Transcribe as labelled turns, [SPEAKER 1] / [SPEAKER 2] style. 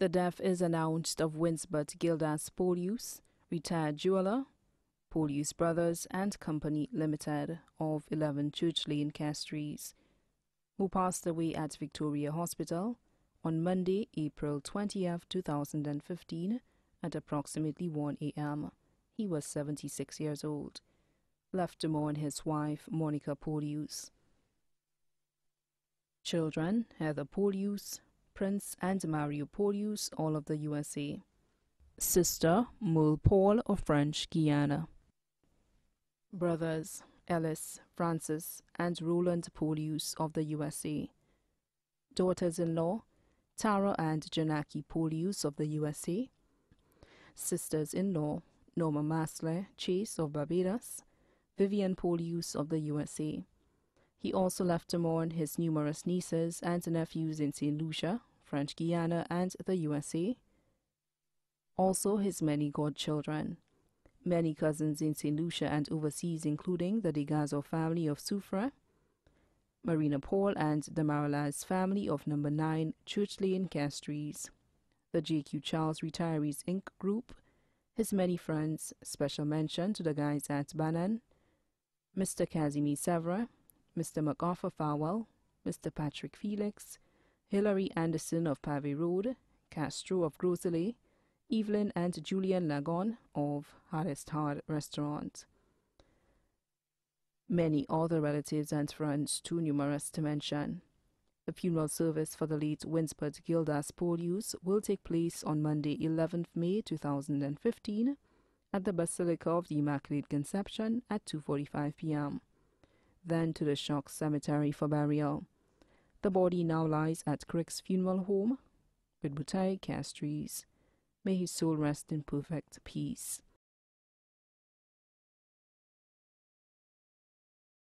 [SPEAKER 1] The death is announced of Winsbert Gildas Polius, retired jeweler, Polius Brothers and Company Limited of 11 Church Lane, Castries, who passed away at Victoria Hospital on Monday, April 20th, 2015 at approximately 1 a.m. He was 76 years old. Left to mourn his wife, Monica Polius. Children, Heather Polius, Prince and Mario all of the USA. Sister Merle Paul of French Guiana. Brothers Ellis, Francis, and Roland Polius of the USA. Daughters-in-law Tara and Janaki Polius of the USA. Sisters-in-law Norma Masler Chase of Barbados. Vivian Polius of the USA. He also left to mourn his numerous nieces and nephews in St. Lucia, French Guiana, and the USA. Also his many godchildren. Many cousins in St. Lucia and overseas, including the Degazo family of Soufrière, Marina Paul and the Maralaz family of number 9 Church Lane, Castries, the JQ Charles Retirees Inc. group, his many friends, special mention to the guys at Bannon, Mr. Casimir Sevra, Mr. MacArthur Farwell, Mr. Patrick Felix, Hilary Anderson of Pave Road, Castro of Gros Islet, Evelyn and Julian Lagon of Hardest Hard Restaurant. Many other relatives and friends, too numerous to mention. The funeral service for the late Winsbert Gildas Polius will take place on Monday, 11th May 2015 at the Basilica of the Immaculate Conception at 2.45 p.m then to the Choc Cemetery for burial. The body now lies at Crick's funeral home with Bouteille Castries. May his soul rest in perfect peace.